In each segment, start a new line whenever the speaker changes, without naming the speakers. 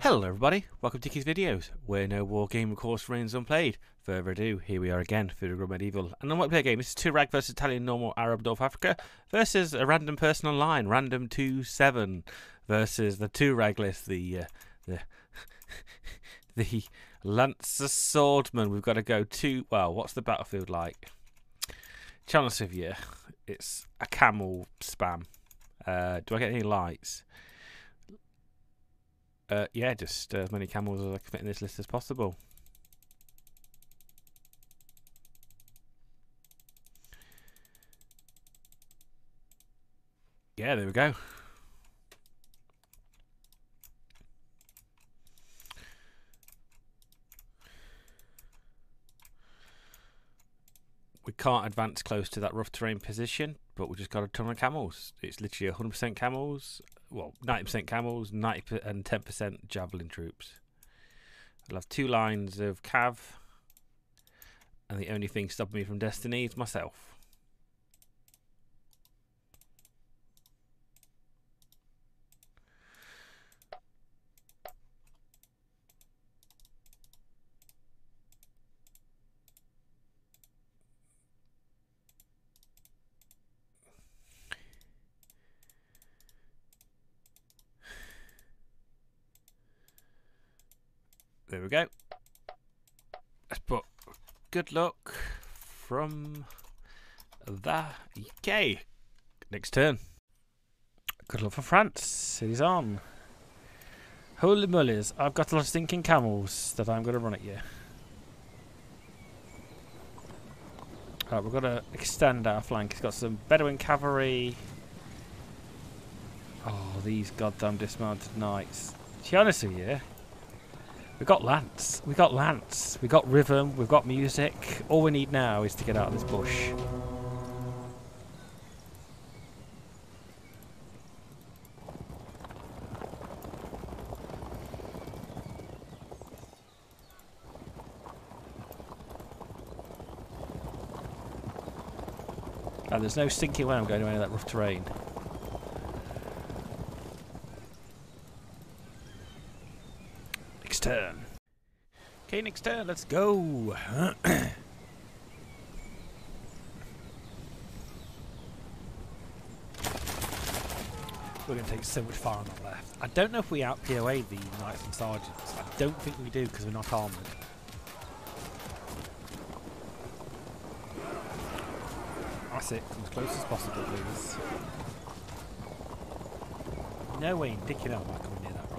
Hello everybody, welcome to Keith's Videos, where no war game of course remains unplayed. Further ado, here we are again for the Grub Medieval. And on what play a game, this is Tuareg versus Italo-Norman Arab North Africa versus a random person online, random 2-7 versus the Tuareg list, the uh, the the Lancer Swordman. We've got to go to well, what's the battlefield like? Chance of you, it's a camel spam. Uh, do I get any lights? Uh, yeah, just as many camels as I can fit in this list as possible. Yeah, there we go. We can't advance close to that rough terrain position, but we've just got a ton of camels. It's literally 100% camels, well, 90% camels, 90 and 10% javelin troops. I'll have two lines of cav, and the only thing stopping me from destiny is myself. There we go. Let's put good luck from the UK. Next turn. Good luck for France. Is on. Holy mullies, I've got a lot of stinking camels that I'm going to run at you. Alright, we've got to extend our flank. It's got some Bedouin cavalry. Oh, these goddamn dismounted knights. To be honest with you, we got Lance. We got Lance. We got rhythm. We've got music. All we need now is to get out of this bush. And there's no stinking way I'm going to any of that rough terrain. Next turn. Turn, let's go. We're going to take so much fire on the left. I don't know if we out POA the Knights and Sergeants. I don't think we do because we're not armoured. That's it. Come as close as possible, please. No way in dick hell am I coming near that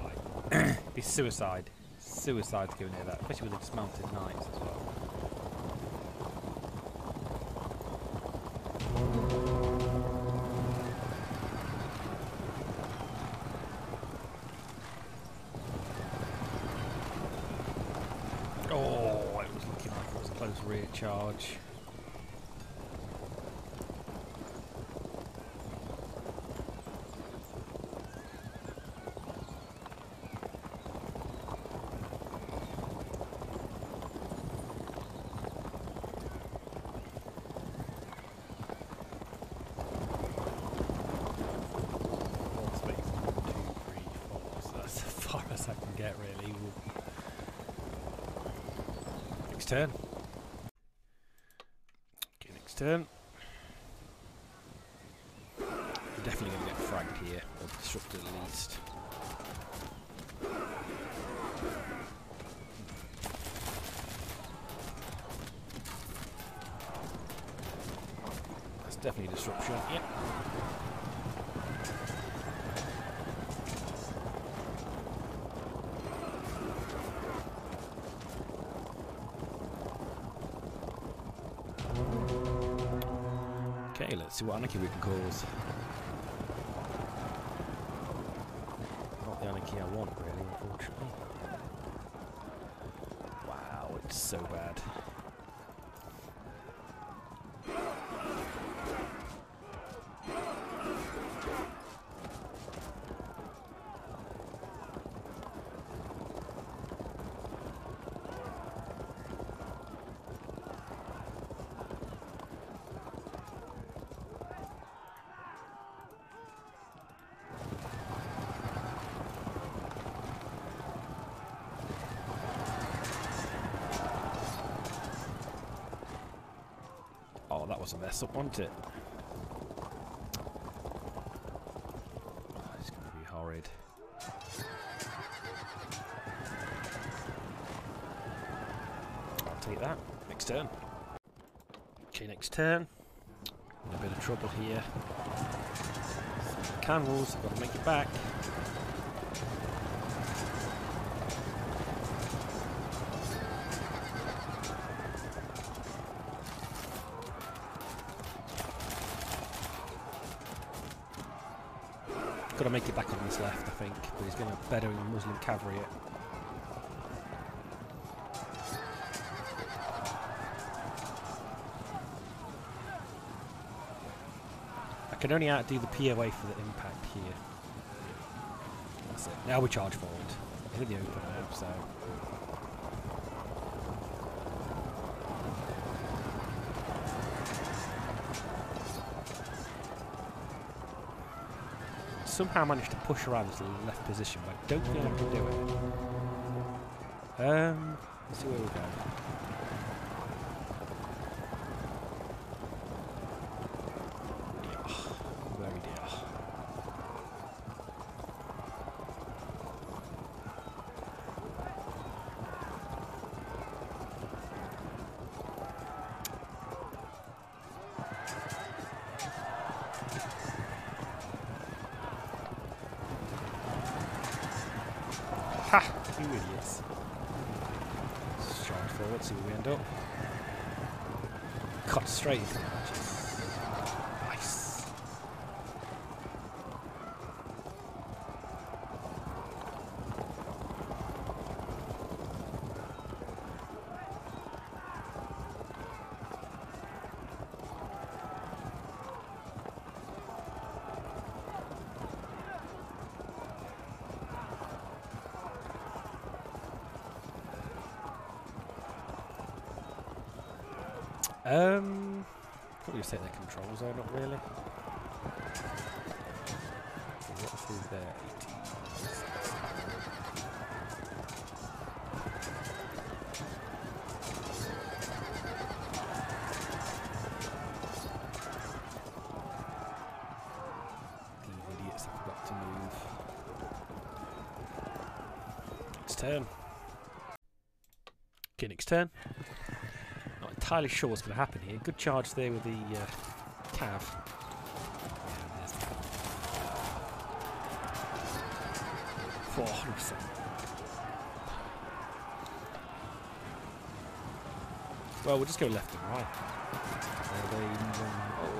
right. It's suicide. Suicide to go near that, especially with the dismounted knights as well. Oh, it was looking like it was a close rear charge. One space, one, two, three, four. So that's as far as I can get, really. Next turn. Okay, next turn. We're definitely going to get fragged here, or disrupted at least. That's definitely disruption. Yep. See what anarchy we can cause. Not the anarchy I want, really, unfortunately. Wow, it's so bad.
Was a mess up, wasn't it? It's going to be horrid. I'll take that. Next turn. Okay, next turn. In a bit of trouble here. Camels, I've got to make it back. Got to make it back on this left, I think, but he's going to better in Muslim cavalry it. I can only outdo the POA for the impact here. That's it. Now we charge forward. In the open now, so. Somehow managed to push around to the left position, but I don't think I can do it. Um, let's see where we go. Yeah, very dear. Ha! You idiots. Let's charge forward, see where we end up. Cut straight into the matches. Nice. Um, probably say their controls are not really. So what is their 18? These idiots have got to move. It's turn. Get next turn. Okay, next turn. Not entirely sure what's going to happen here. Good charge there with the uh, Cav. Percent. Well, we'll just go left and right. Uh, they, um, oh,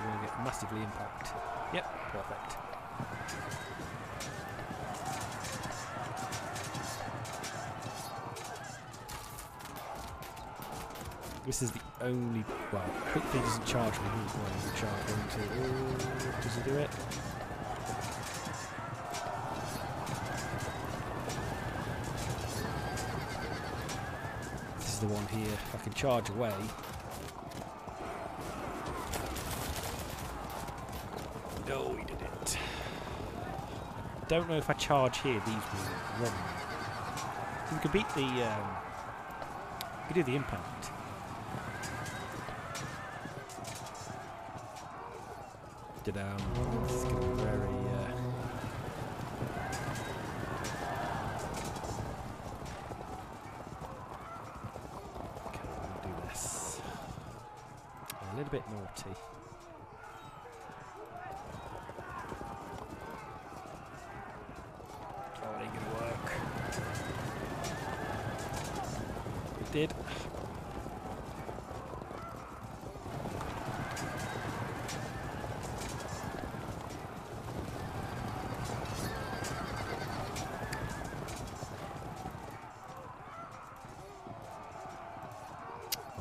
we're going to get massively impact. Yep, perfect. This is the only. Well, quickly doesn't charge me. Going to charge into. Ooh, does he do it? This is the one here. If I can charge away. No, he did it. Don't know if I charge here, these will run. We could beat the. Um, we could do the impact. Um, it's gonna be very. Uh, okay, I'm gonna do this. A little bit naughty. Oh, it ain't gonna work. It did.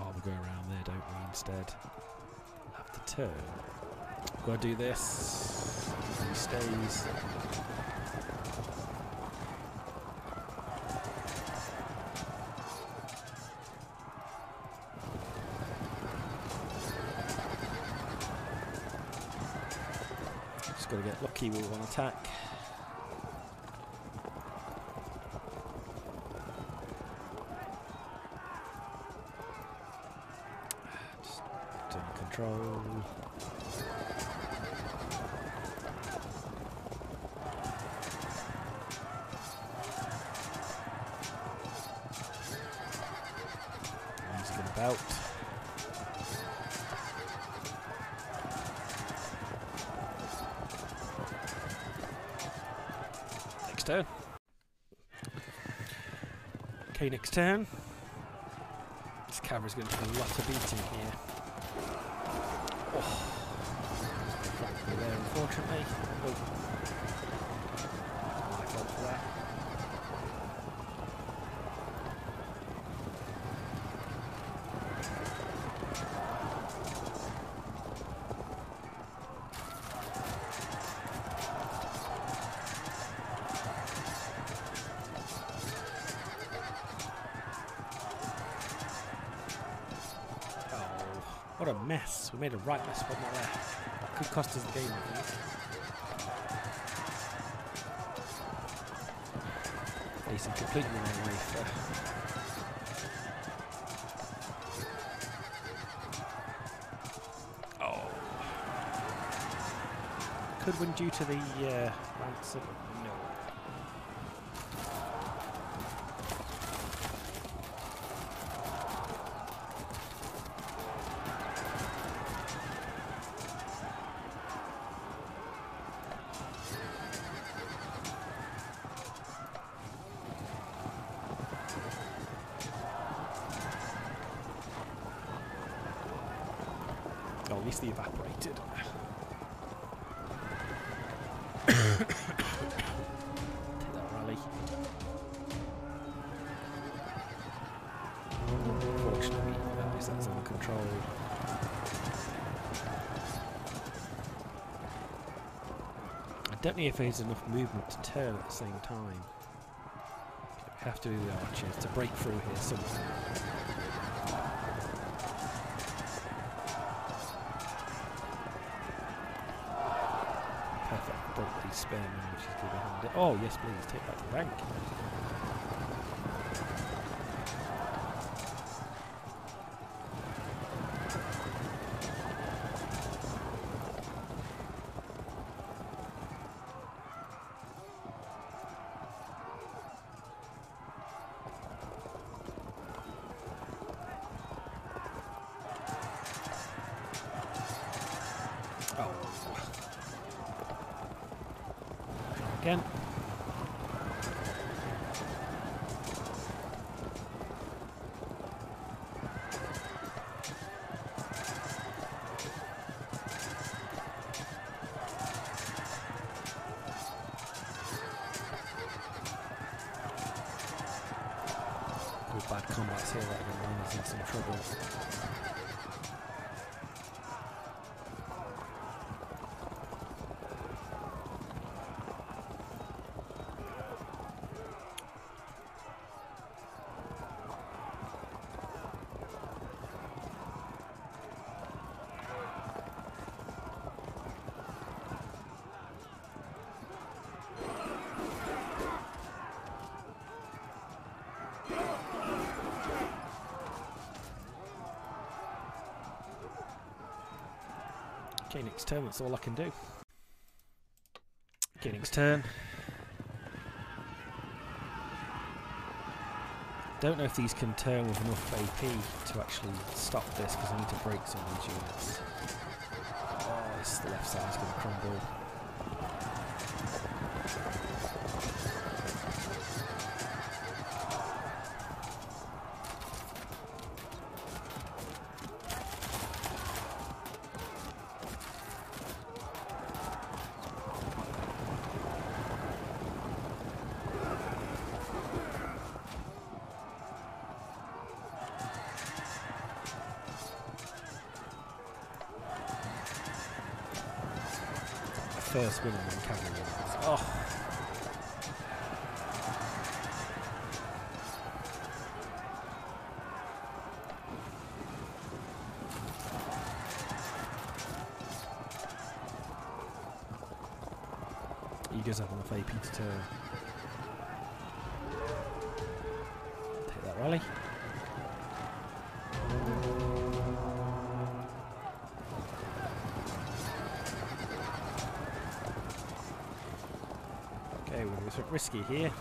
Oh, we go around there, don't we, instead? Turn. Gotta do this. He stays. Just gotta get lucky with one attack. Just don't control. Music and about. Next turn. Okay, next turn. This camera's going to do a lot of beating here. Oh. There, unfortunately. Oh. Oh, what a Made a right mess of that there. Could cost us the game, I think. Facing completely the wrong way for... Oh. Could win due to the uh, least they evaporated. Unfortunately, that is that's uncontrolled. I don't know if there's enough movement to turn at the same time. We have to do the archers to break through here somehow. Perfect. Broke the spare man, which is it. Oh, yes, please, take that to rank. Oh. Again. Good bad combats here, that one is in some trouble. Next turn, that's all I can do. Next turn. Don't know if these can turn with enough AP to actually stop this because I need to break some of these units. Oh, this, the left side's going to crumble. play Peter Turner. Take that rally. Okay, we're risky here.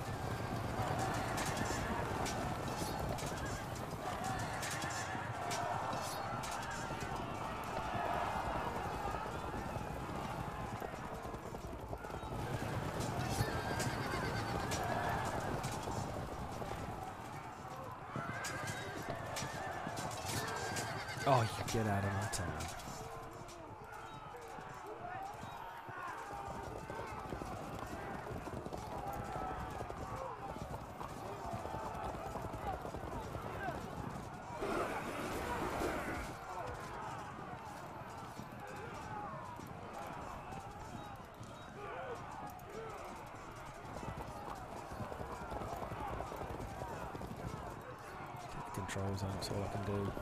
On, that's all I can do.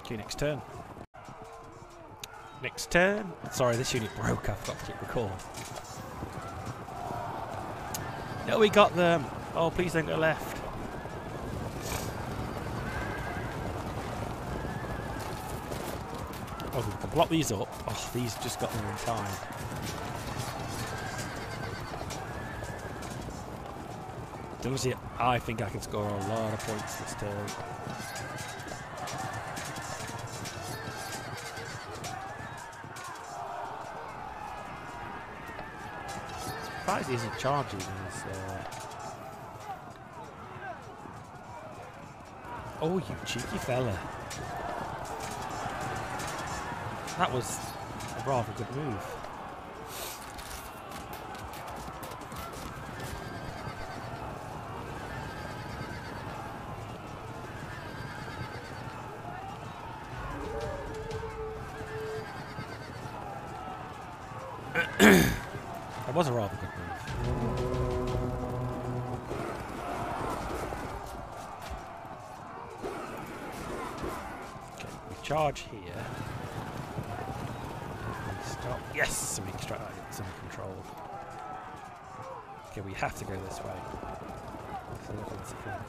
Okay, next turn. Next turn. Sorry, this unit broke. I forgot to record. No, we got them. Oh, please don't go left. Oh, we can block these up. Oh, these just got there in time. Honestly, I think I can score a lot of points this turn. Surprised he isn't charging. Uh... Oh, you cheeky fella. That was a rather good move. That was a rather good move. Okay, we charge here. Yes, we extract that uh, some control. Okay, we have to go this way. So look at this again.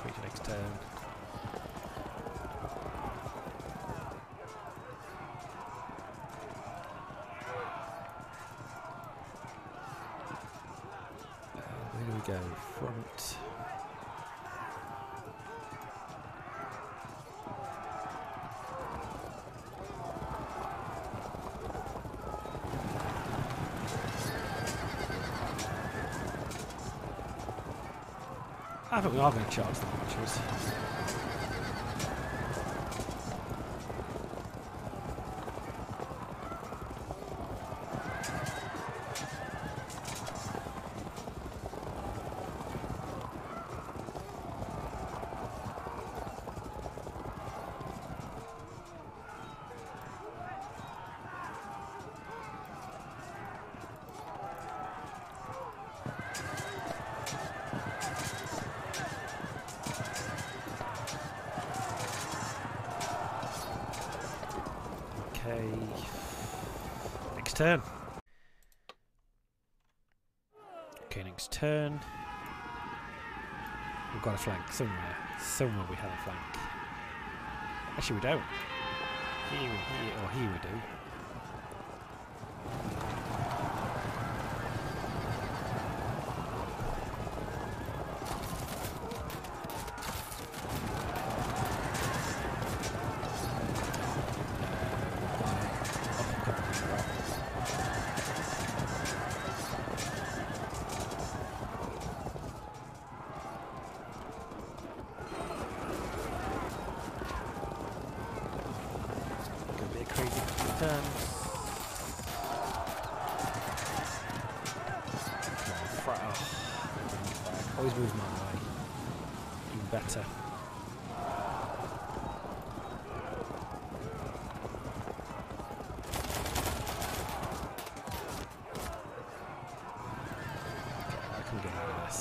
Tweak it next turn. Uh, where do we go? Front. Are going to charge the. Okay. Next turn. Okay, next turn. We've got a flank somewhere. Somewhere we have a flank. Actually, we don't. Here, here, or here we do. Oh, could be wrong. Gonna be a crazy turn. Come on, fry. Oh, always move my eye. Even better. Okay, I can get out of this.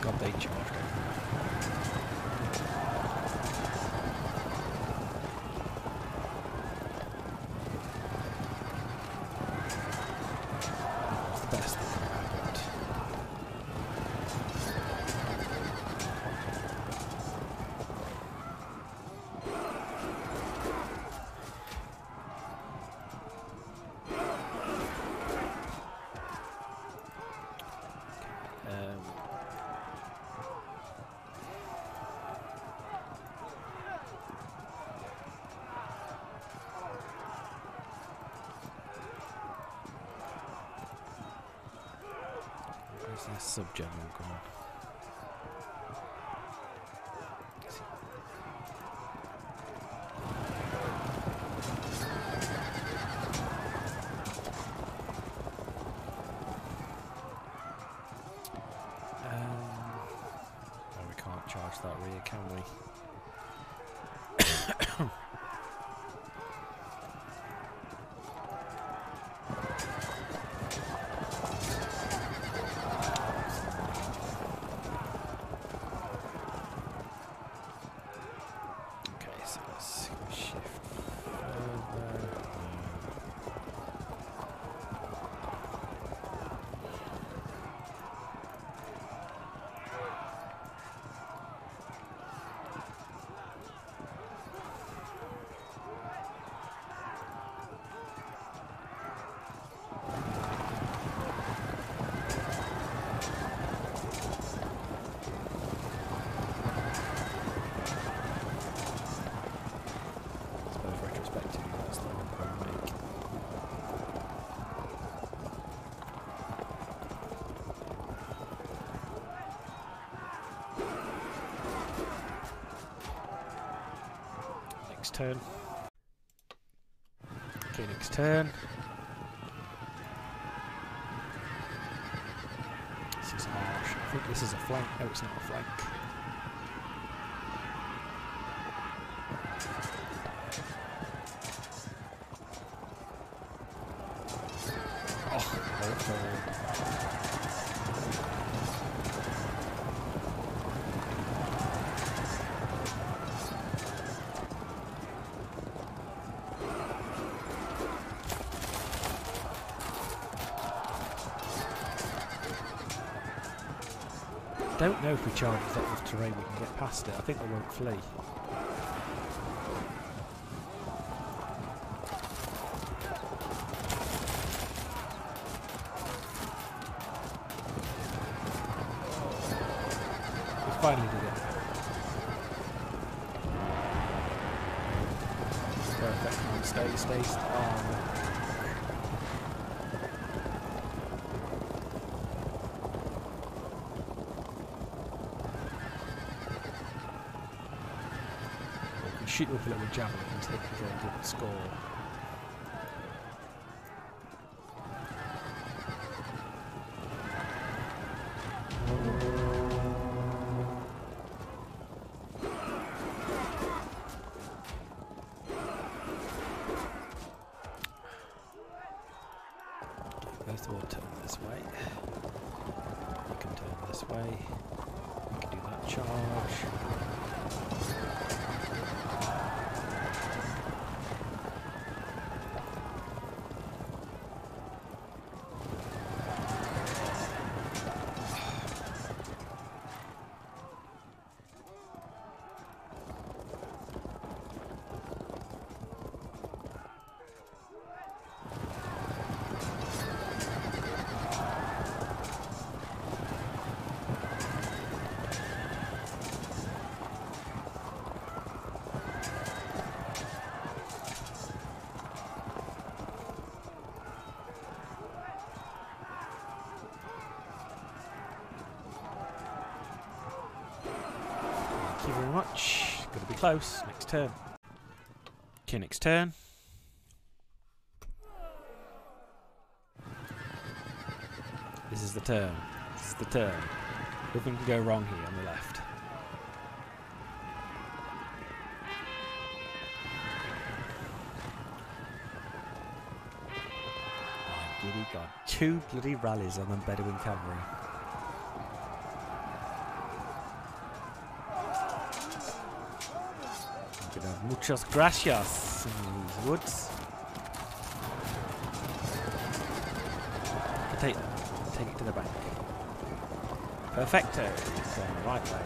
God, they charged it. It's the best thing that happened. Um, where's the sub general gone? Is he- Um, oh, we can't charge that rear, can we? Okay, so let's shift further. I suppose retrospectively that's the one I make. Next turn. Next turn. This is harsh. I think this is a flank. No, it's not a flank. I don't know if we charge that with terrain we can get past it. I think they won't flee. We finally did it. Perfect. Come on, stay, stay. st- Oh. We can shoot up a little javelin and take the good score. Very much. Gonna be close. Next turn. Next turn. This is the turn. This is the turn. Nothing can go wrong here on the left. Oh, My giddy god. Two bloody rallies on the Bedouin cavalry. Muchas gracias woods. Take, take it to the bank. Perfecto. It's the right way.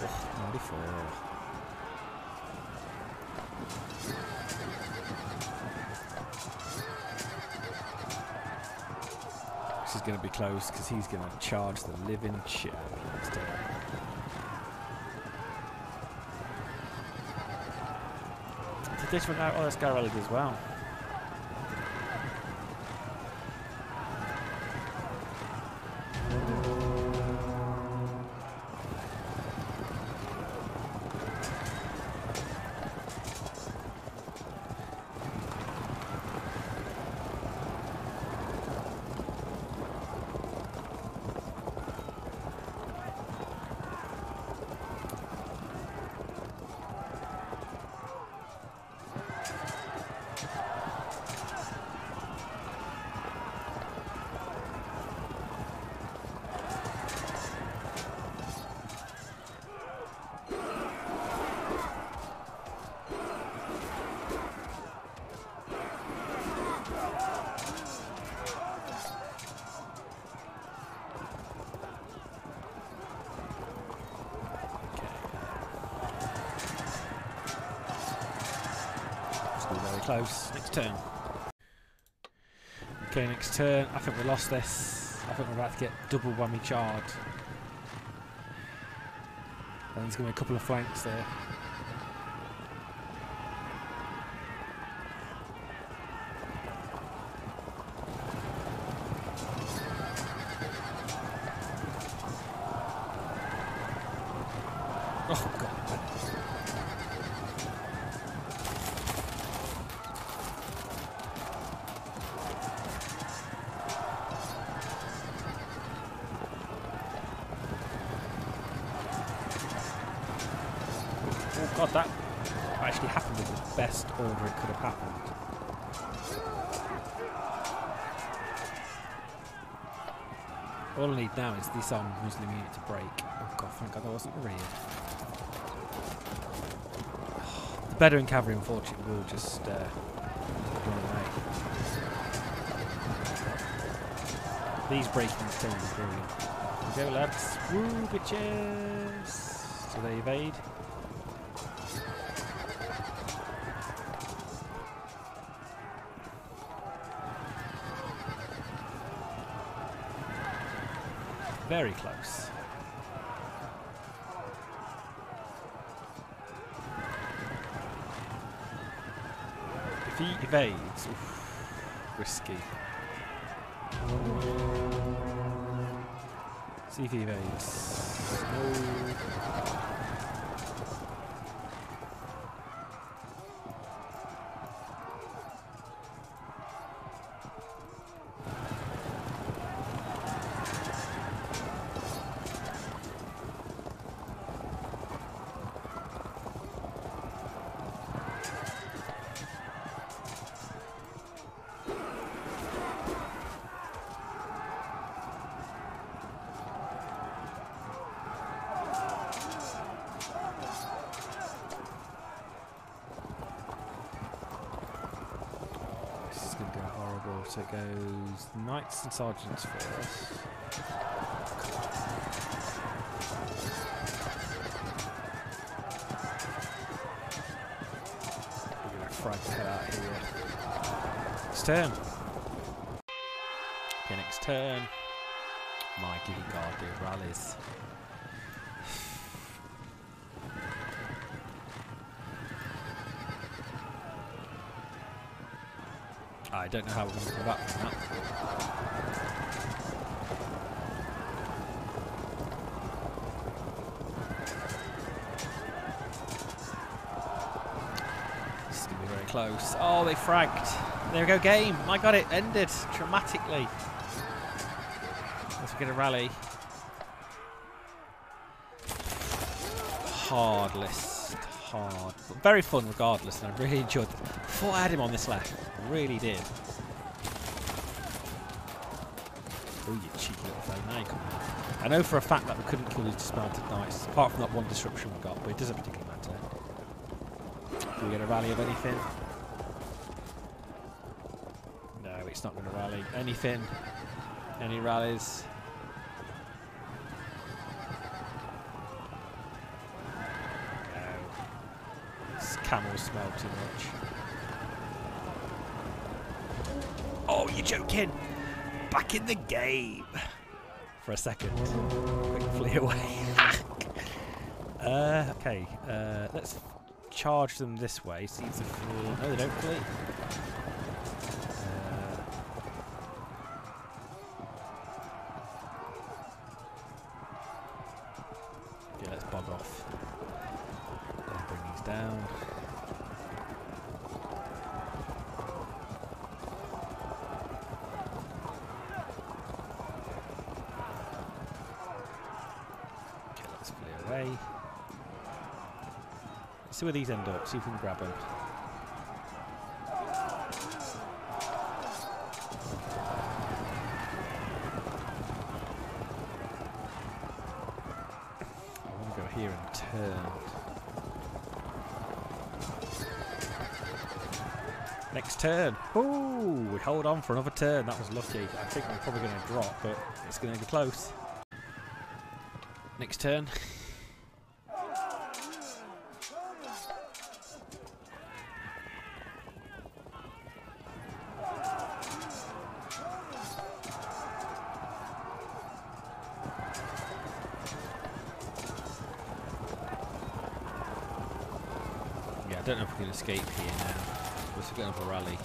Oh, 94. This is going to be because he's going to charge the living shit out of. Did this one out? Oh, that's Garrelig as well. Still very close. Next turn. Okay, next turn. I think we lost this. I think we're about to get double whammy charred. And there's going to be a couple of flanks there. Oh, God. Oh god, that actually happened in the best order it could have happened. All I need now is this armed Muslim unit to break. Oh god, thank god that wasn't read. The Bedouin cavalry, unfortunately, will just uh, run away. These breaking still be brilliant. Go, lads. Woo, bitches! So they evade. Very close. If he evades, oof, risky. See if he evades. No. This is going to go horrible. It goes knights and sergeants first. We're going to frag hell out here. Next turn. Okay, next turn. I don't know how we're going to come back from that. This is going to be very close. Oh, they fragged. There we go, game. My God, it ended dramatically. Let's get a rally. hard list. Hard. But very fun regardless, and I really enjoyed it. Thought I had him on this. I really did. Oh, you cheeky little thing. Now you come on. I know for a fact that we couldn't kill these dismounted knights, apart from that one disruption we got, but it doesn't particularly matter. Do we get a rally of anything? No, it's not going to rally. Anything? Any rallies? Camel smell too much. Oh, you're joking! Back in the game! For a second. Quick flee away. uh, okay, uh, let's charge them this way. See if flee. No, they don't flee. Uh, yeah, let's bog off. And bring these down. Okay, let's flee away. Where these end up. See if we can grab them. I want to go here and turn. Next turn. Ooh, we hold on for another turn. That was lucky. I think we're probably going to drop, but it's going to be close. Next turn. Don't know if we can escape here now. We're still going to have a rally.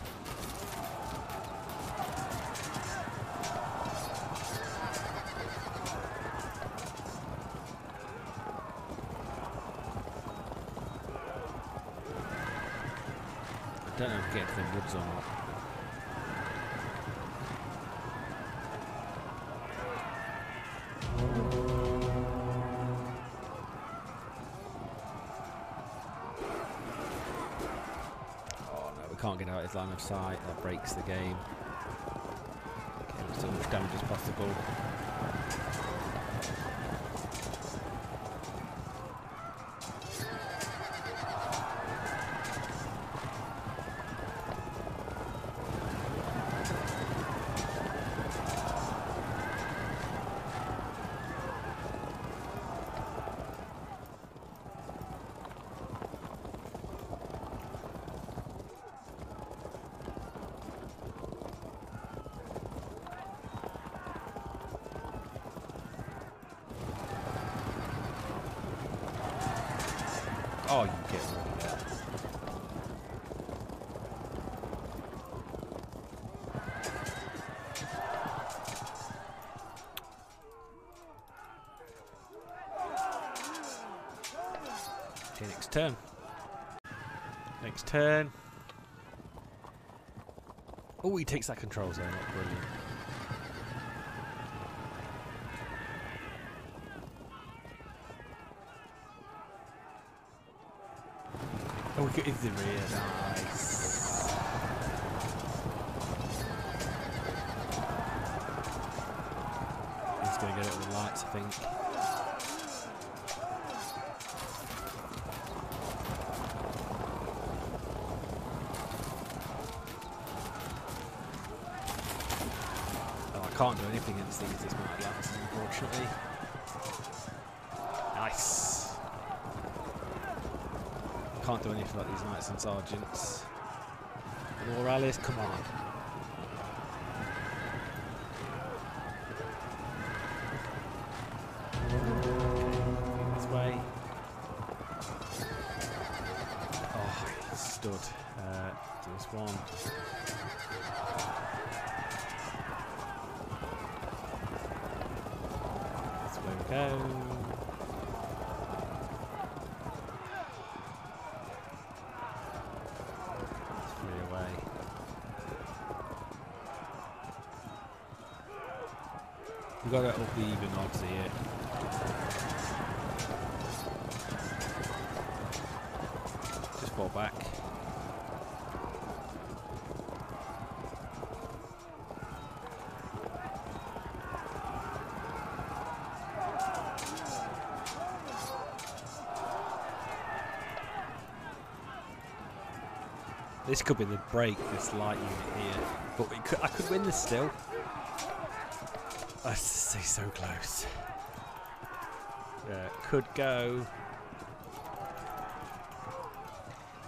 I don't know if we get the woods or not. Of sight. That breaks the game. Get as much damage as possible. Oh, you get rid of that. Okay, next turn. Next turn. Oh, he takes that control zone. Brilliant. We got the rear. Nice. He's going to get it with the lights, I think. Oh, I can't do anything against these this mighty axes, unfortunately. Nice. Can't do anything like these knights and sergeants. More rallies, come on. This way. Oh, stood. Uh, this one. This way we go. Let's flee away. We've got to up the even odds here. Just fall back. This could be the break, this light unit here. But could, I could win this still. So close. Could go.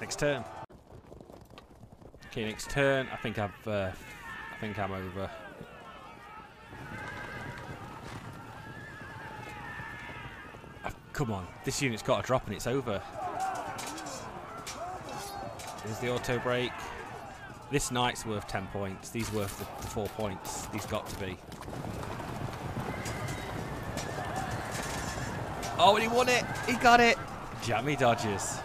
Next turn.
Okay, next turn. I think I've. Uh, I think I'm over. Uh, come on, this unit's got a drop and it's over. There's the auto break. This knight's worth 10 points. These worth the, the 4 points. These got to be. Oh, and he won it! He got it! Jammy dodges.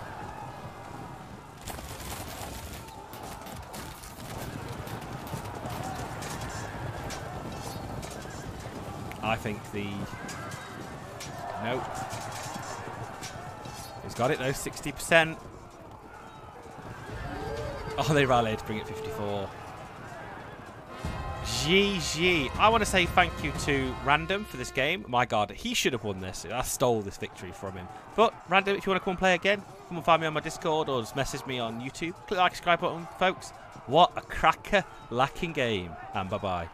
I think the... Nope. He's got it though, 60%. Oh, they rallied, bring it 54. GG. I want to say thank you to Random for this game. My god, he should have won this. I stole this victory from him. But, Random, if you want to come and play again, come and find me on my Discord or just message me on YouTube. Click the like, subscribe button, folks. What a cracker lacking game. And bye-bye.